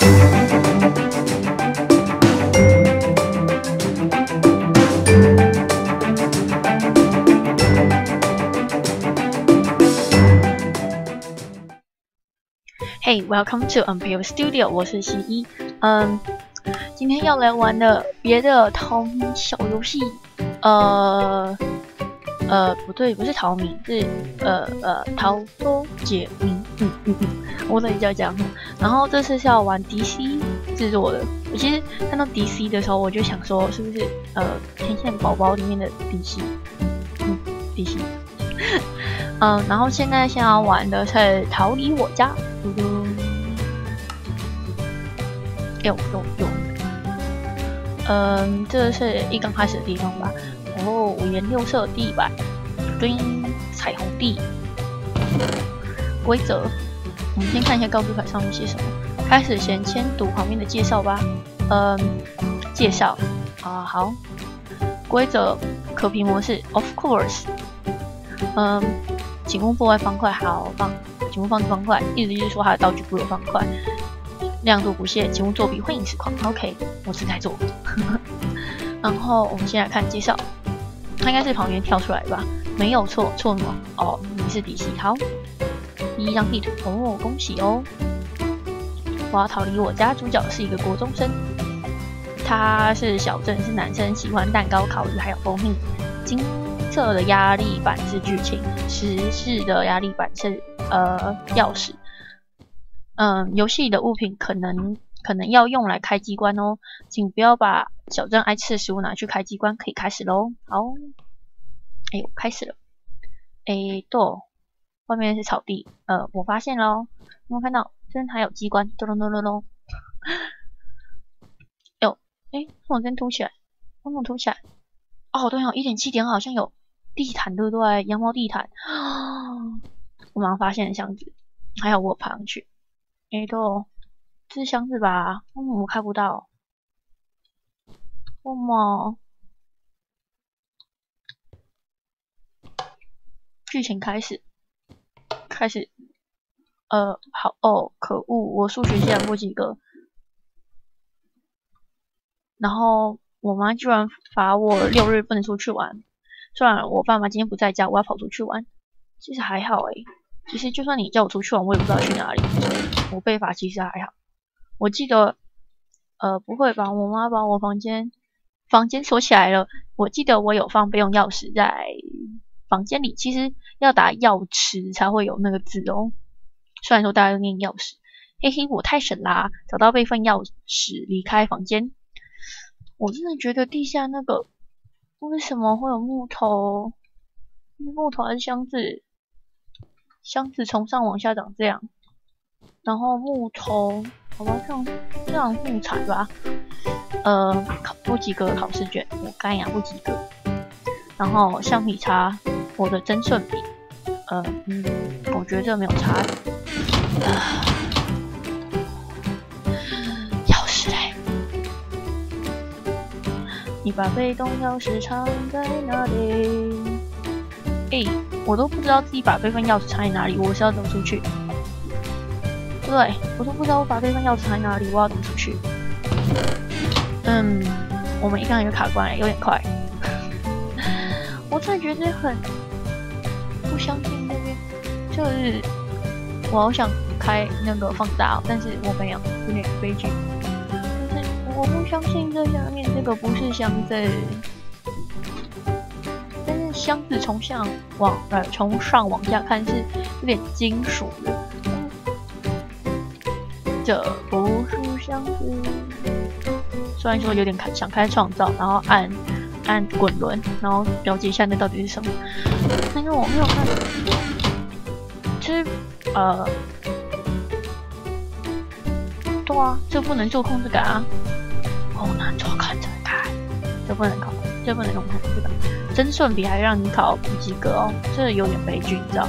Hey, welcome to Unpeel Studio，我是西一。嗯，今天要来玩的别的逃命小游戏，呃呃，不对，不是逃命，是呃呃逃脱解谜。嗯嗯嗯，我等一下讲。然后这次是要玩 DC 制作的。我其实看到 DC 的时候，我就想说，是不是呃天线宝宝里面的 DC？嗯，DC。嗯，然后现在想要玩的是逃离我家。嘟嘟，有有有，嗯，这是一刚开始的地方吧。然后五颜六色地板，对，彩虹地。规则，我们先看一下告示牌上面写什么。开始前先读旁边的介绍吧。嗯，介绍啊，好。规则，可皮模式，Of course。嗯，请勿破坏方块，好放。请勿放置方块，意思就是说它的道具不有方块。亮度不限，请勿作弊，会影实况。OK，我正在做。然后我们先来看介绍，它应该是旁边跳出来吧？没有错，错什么？哦，你是底细。好，第一张地图。哦，恭喜哦！我要逃离我家，主角是一个国中生，他是小镇，是男生，喜欢蛋糕、烤鱼还有蜂蜜。金色的压力板是剧情，石质的压力板是。呃，钥匙，嗯，游戏的物品可能可能要用来开机关哦，请不要把小镇爱吃的食物拿去开机关，可以开始喽。好，哎呦，开始了。哎，对，外面是草地，呃，我发现喽，有没有看到这边还有机关？咚咚咚咚咚。有，哎，我这边凸起来，怎么凸起来？哦，对哦，一点七点好像有地毯，对不对？羊毛地毯。啊我马上发现箱子，还有我爬上去。哎，都这是箱子吧？嗯，我看不到。我么？剧情开始，开始。呃，好哦，可恶，我数学竟然不及格。然后我妈居然罚我六日不能出去玩。算了，我爸妈今天不在家，我要跑出去玩。其实还好诶。其实就算你叫我出去玩，我也不知道去哪里。我被罚其实还好。我记得，呃，不会吧？我妈把我房间房间锁起来了。我记得我有放备用钥匙在房间里。其实要打钥匙才会有那个字哦。虽然说大家都念钥匙，嘿嘿，我太神啦！找到备份钥匙，离开房间。我真的觉得地下那个为什么会有木头？木头还是箱子？箱子从上往下长这样，然后木头，好吧，像这样木材吧。呃，考不及格考试卷，我干呀不及格。然后橡皮擦，我的真顺笔，呃嗯，我觉得这没有差。钥匙嘞？你把被动钥匙藏在哪里？哎。我都不知道自己把备份钥匙藏在哪里，我是要怎么出去？对，我都不知道我把备份钥匙藏在哪里，我要怎么出去？嗯，我们一看就卡关了，有点快。我真的觉得很相信那边，就是我好想开那个放大，但是我没有，有点悲剧。就是我不相信这下面这个不是箱子。但是箱子从上往呃从上往下看是有点金属的，这不是箱子。虽然说有点开想开创造，然后按按滚轮，然后了解一下那到底是什么。但是我没有看，其实呃，对啊，这不能做控制杆啊，不能做控制杆，这不能考，这不能用控制杆。真顺笔还让你考不及格哦，这有点悲剧，你知道？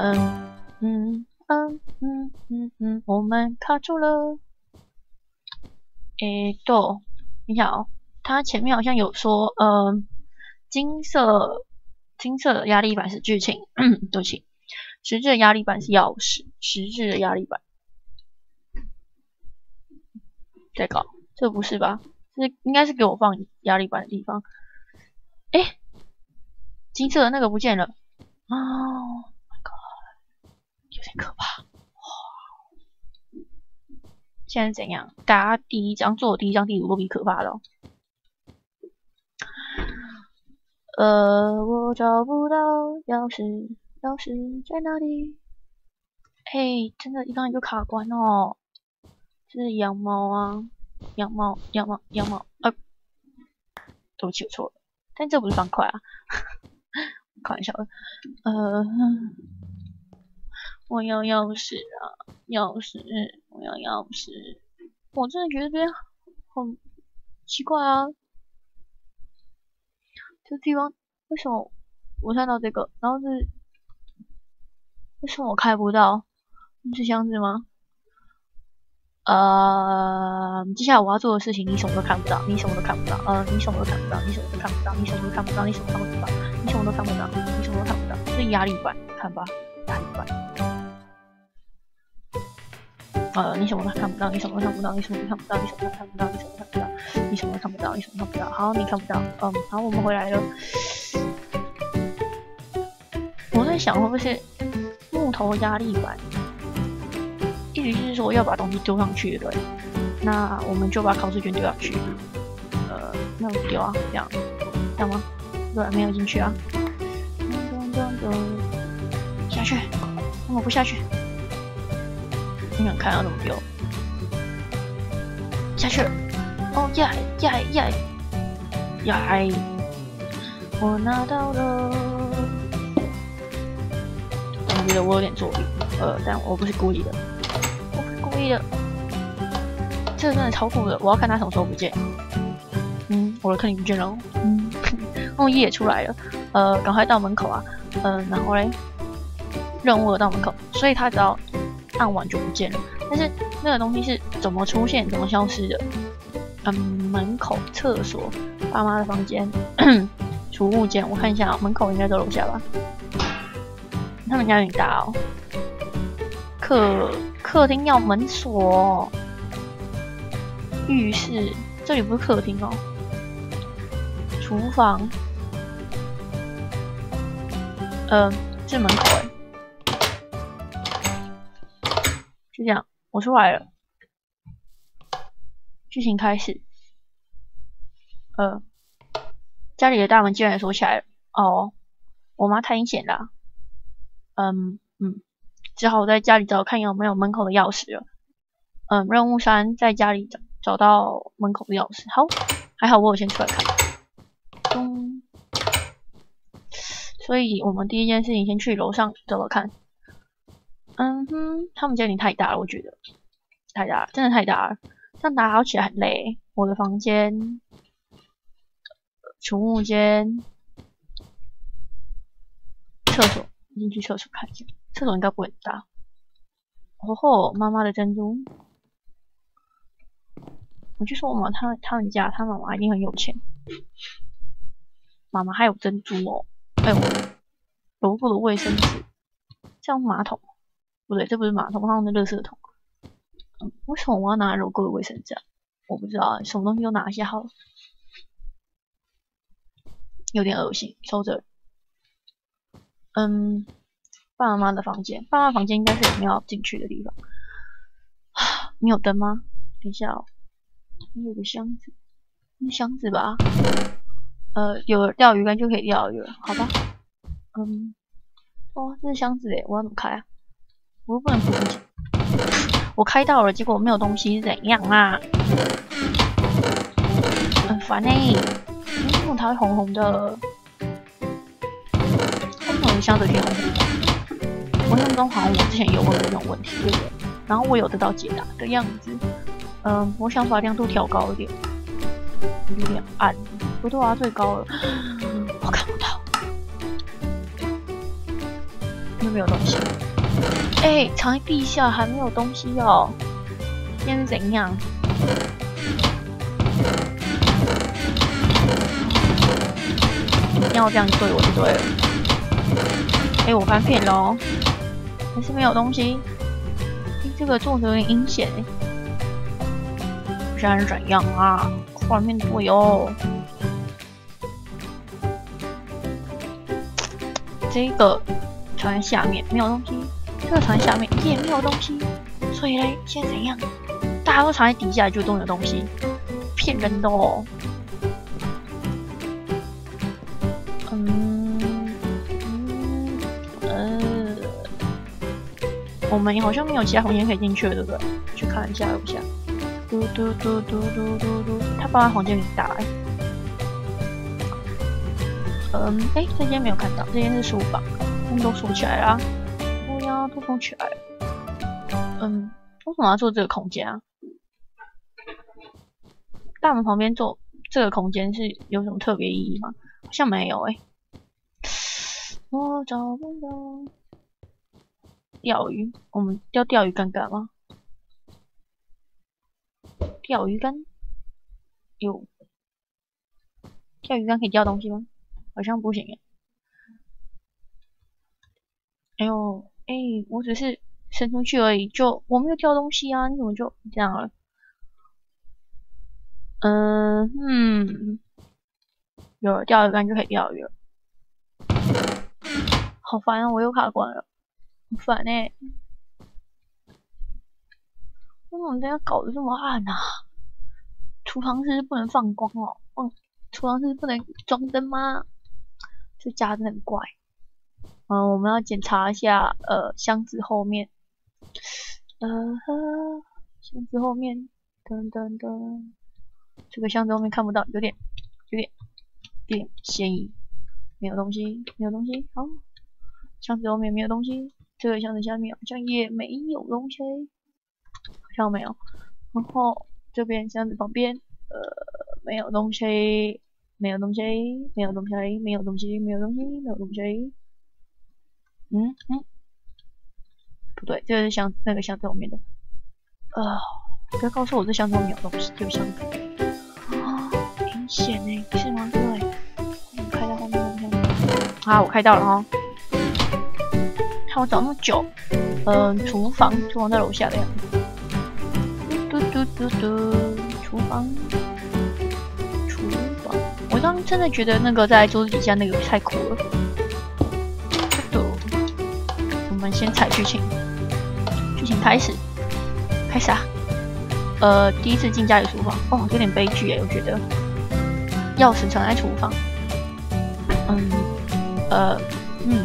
嗯嗯嗯嗯嗯嗯，我们卡住了。诶，对，等一下哦，它前面好像有说，呃，金色金色的压力板是剧情，对不起，实质的压力板是钥匙，实质的压力板。在搞，这不是吧？这应该是给我放压力板的地方。哎，金色的那个不见了。哦，有点可怕。现在怎样？大家第一张做第一张地图都比可怕的。呃，我找不到钥匙，钥匙在哪里？嘿，真的，一刚就卡关哦。这是羊毛啊，羊毛，羊毛，羊毛。呃，对不起，我错了。但这不是方块啊。开玩笑的。呃，我要钥匙啊，钥匙，我要钥匙。我真的觉得这边很奇怪啊。这地方为什么我看到这个，然后是为什么我开不到？是箱子吗？呃，接下来我要做的事情，你什么都看不到，你什么都看不到，呃，你什么都看不到，你什么都看不到，你什么都看不到，你什么都看不到，你什么都看不到，你什么都看不到，这是压力板，看吧，压力板。呃，你什么都看不到，你什么都看不到，你什么都看不到，你什么都看不到，你什么都看不到，你什么都看不到，你什么都看不到，好，你看不到，嗯，好，我们回来了。我在想，会不会是木头压力板？意思就是说要把东西丢上去，对。那我们就把考试卷丢下去。呃，那丢啊，这样，这样吗？对，没有进去啊。下去，我不下去。你想看要怎么丢？下去。哦耶耶耶耶！我拿到了。我觉得我有点作弊，呃，但我不是故意的。我不是故意的，这个真的超酷的，我要看他什么时候不见。嗯，我的坑里不见了。嗯，梦一也出来了。呃，赶快到门口啊。嗯，然后嘞，任务到门口，所以他只要按完就不见了。但是那个东西是怎么出现、怎么消失的？嗯，门口、厕所、爸妈的房间、储物间，我看一下啊，门口应该在楼下吧？他们家有点大哦。客客厅要门锁，浴室这里不是客厅哦，厨房，嗯，是门口哎，我出来了，剧情开始，呃，家里的大门竟然锁起来了，哦，我妈太阴险了，嗯嗯。只好在家里找看有没有门口的钥匙了。嗯，任务三，在家里找找到门口的钥匙。好，还好我有先出来看。咚。所以我们第一件事情先去楼上找找看。嗯哼，他们家有点太大了，我觉得太大了，真的太大了，这样打扫起来很累。我的房间、储物间、厕所，进去厕所看一下。厕所应该不会很大。哦吼，妈妈的珍珠。我就说我们他他们家他妈妈一定很有钱。妈妈还有珍珠哦。哎呦，柔过的卫生纸，像马桶。不对，这不是马桶，它是垃圾桶。嗯，为什么我要拿柔过的卫生纸？啊我不知道，什么东西都拿一下好。有点恶心，收着。嗯。爸爸妈妈的房间，爸妈房间应该是我们要进去的地方。你有灯吗？等一下哦，你有个箱子，箱子吧。呃，有钓鱼竿就可以钓鱼了，好吧？嗯，哦，这是箱子诶，我要怎么开啊？我不能扶进去。我开到了，结果没有东西，怎样啊？很烦诶，为什么它会红红的？为什么箱子变红红的？我印象中好像我之前有问过这种问题，对不对？然后我有得到解答的样子。嗯，我想把亮度调高一点，有点暗。不对啊，最高了，我看不到。又没有东西。哎，藏在地下还没有东西哦。现在怎样？要这样对我就对了。哎，我翻片喽。还是没有东西，这个做的有点阴险现在是怎样啊？画面对哦！这个藏在下面没有东西，这个船下面也没有东西，所以嘞，现在怎样？大家都藏在底下，就都有东西，骗人的哦！嗯嗯呃，我们好像没有其他房间可以进去了，对不对？去看一下楼下。嘟嘟嘟嘟嘟嘟嘟，他把房间给打哎。嗯，哎，这间没有看到，这间是书房，门都锁起来了。对呀，都封起来了。嗯，为什么要做这个空间啊？大门旁边做这个空间是有什么特别意义吗？好像没有哎。我找不到钓鱼，我们钓钓鱼竿干嘛？钓鱼竿，有钓鱼竿可以钓东西吗？好像不行。哎呦，哎，我只是伸出去而已，就我没有掉东西啊，你怎么就这样了？嗯嗯，有了钓鱼竿就可以钓鱼了。好烦啊，我又卡关了，很烦哎。为什么这样搞得这么暗啊？厨房是不能放光哦，嗯，厨房是不能装灯吗？这家真的很怪。嗯，我们要检查一下，呃，箱子后面，呃，箱子后面，噔噔噔，这个箱子后面看不到，有点，有点，有点嫌疑，没有东西，没有东西，好，箱子后面没有东西，这个箱子下面好像也没有东西。好像没有？然后这边箱子旁边，呃，没有东西，没有东西，没有东西，没有东西，没有东西，没有东西。嗯嗯，不对，这个是箱那个箱子后面的。啊，不要告诉我这箱子后面有东西，有箱子。啊，明显呢，是吗？对。我开到后面那个箱子。啊，我开到了哈。看我找那么久。嗯，厨房，厨房在楼下的样子。嘟嘟嘟，厨房，厨房。我刚真的觉得那个在桌子底下那个太酷了。先踩剧情，剧情开始，开始啊！呃，第一次进家里厨房，哦，有点悲剧哎，我觉得。钥匙藏在厨房。嗯，呃，嗯，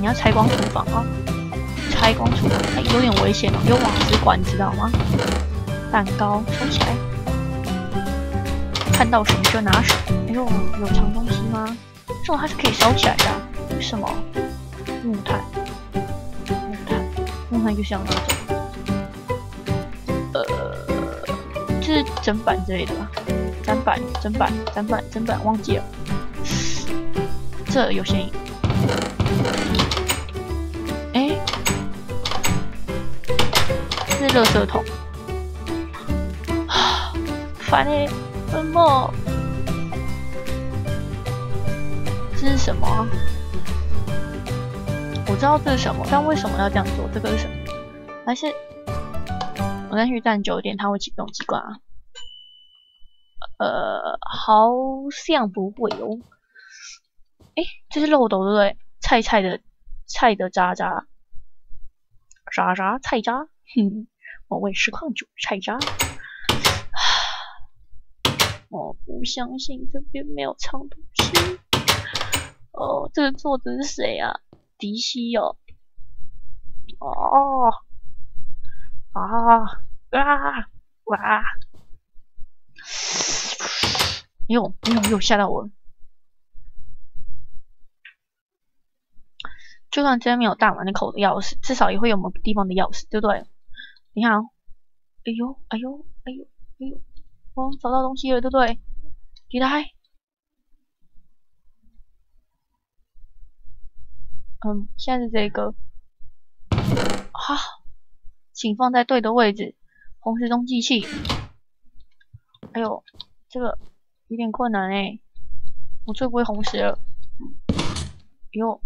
你要拆光厨房啊！拆光厨房，哎，有点危险哦，有瓦斯管，知道吗？蛋糕收起来，看到什么就拿什么。哎呦，有藏东西吗？这种它是可以收起来的。什么？木炭？那？就像那种，呃，这是砧板之类的吧？砧板，砧板，砧板，砧板，忘记了。这有声音。哎，这是垃圾桶。烦诶，什么？这是什么？我知道这是什么，但为什么要这样做？这个是什么？还是我再去站久一点，它会启动机关啊？呃，好像不会哦。哎，这是漏斗对不对？菜菜的菜的渣渣，渣渣菜渣，哼，我为实况主菜渣。我不相信这边没有藏东西。哦，这个作者是谁啊？迪西哦。哦。啊啊哇！哟哟哟，吓到我！就算真没有大门口的钥匙，至少也会有某个地方的钥匙，对不对？你看，哎呦哎呦哎呦哎呦！哦，找到东西了，对不对？给他。嗯，现在是这个。好，请放在对的位置。红时钟机器。哎呦，这个有点困难哎。我最不会红石了。呦，